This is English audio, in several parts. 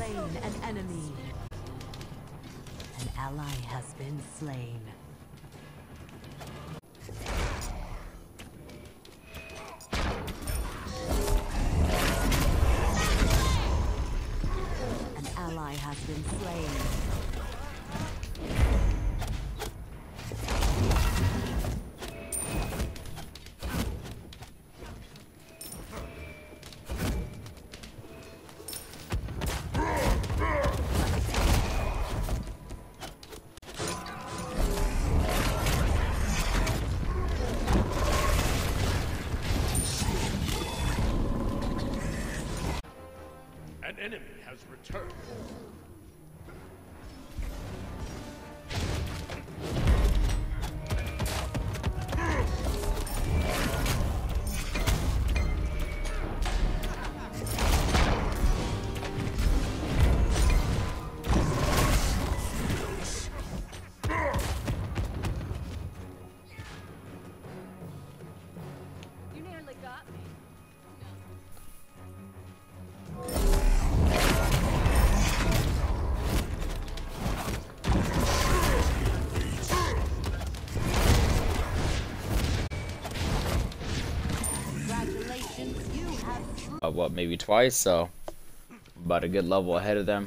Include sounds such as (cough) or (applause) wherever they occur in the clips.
an enemy. An ally has been slain. An ally has been slain. What, maybe twice, so about a good level ahead of them.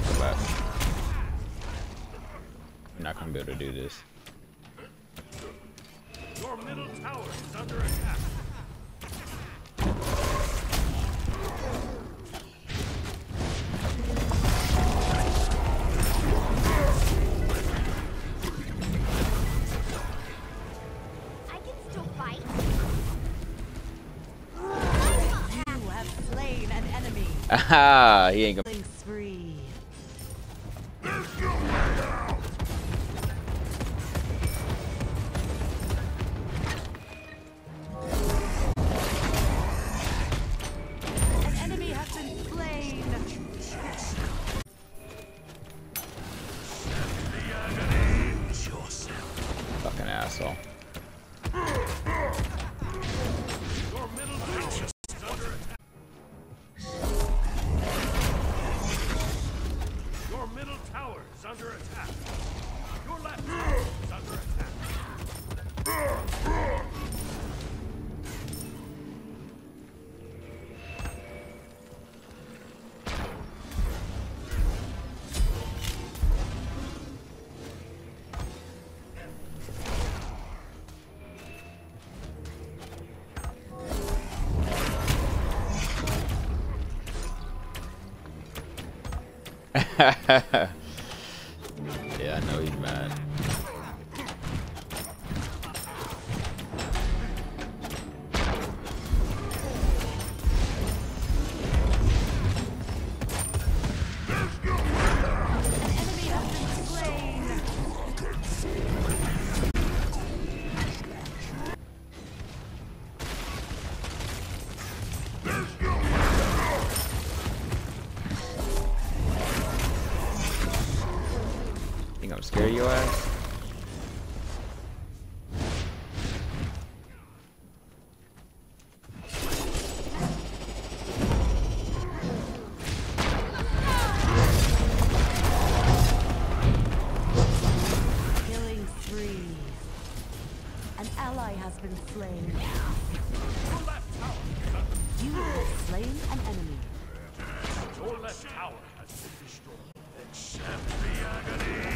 Back, go back, go back. You're not gonna be able to do this. Your middle tower is under attack. I can still fight. You have slain an enemy. (laughs) Aha! He ain't gonna. (laughs) yeah, I know he's mad. Think I'm scared of your ass? Killing spree. An ally has been slain. Your left tower is under You have slain an enemy. Your left tower has been destroyed. Accept the agony.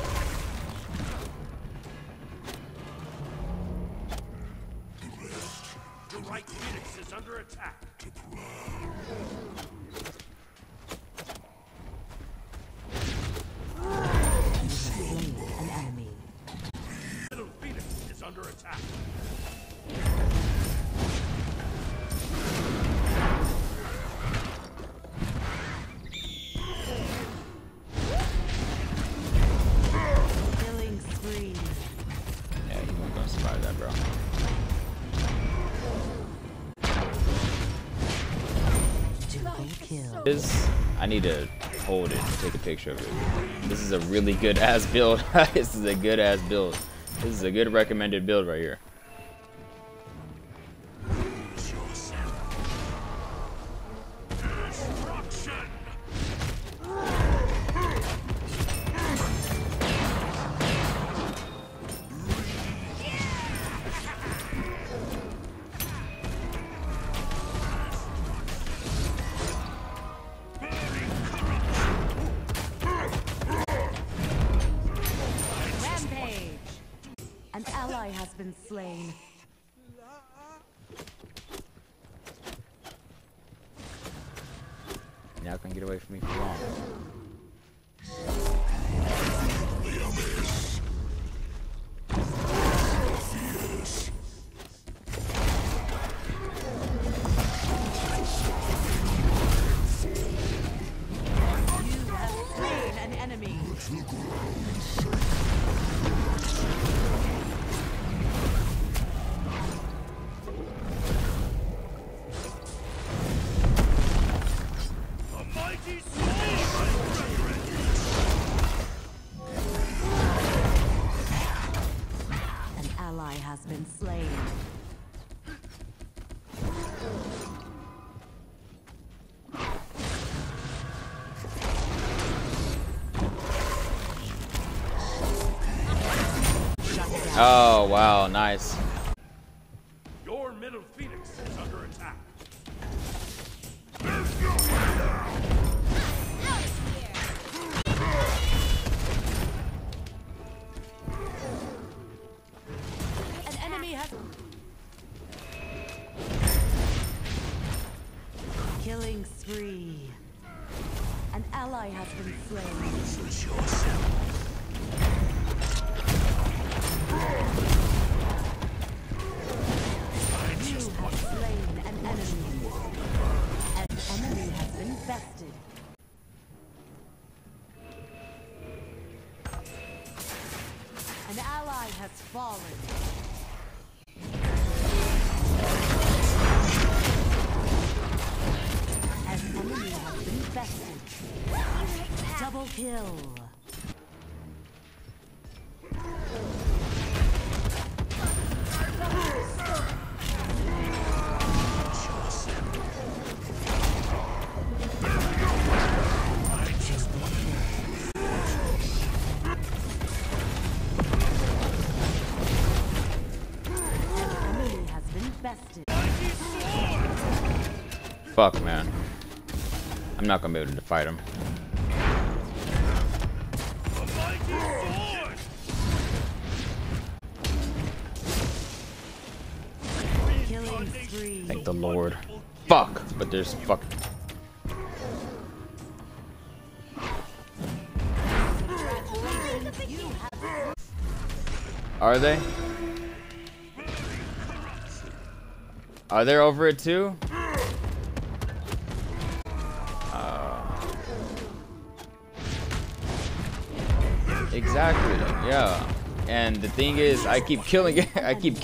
Right phoenix is under attack. Kill. This, I need to hold it and take a picture of it. This is a really good ass build. (laughs) this is a good ass build. This is a good recommended build right here. Has been slain. You're not gonna get away from me for long. Oh wow, nice. Your middle phoenix is under attack. An enemy has. Killing spree. An ally has been slain. Fuck, man. I'm not gonna be able to fight him. Thank the Lord. Fuck, but there's fuck. Are they? Are they over it too? Yeah. And the thing is, I keep killing it. (laughs) I keep